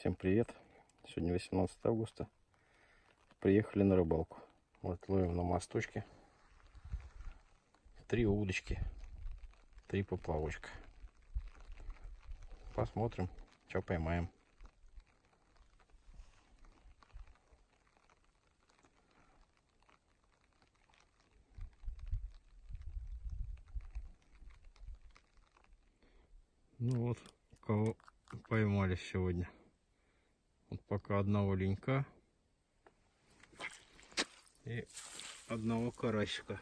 Всем привет! Сегодня 18 августа. Приехали на рыбалку. Вот ловим на мосточке. Три удочки, три поплавочка. Посмотрим, что поймаем. Ну вот, кого поймали сегодня. Пока одного ленька и одного карасика.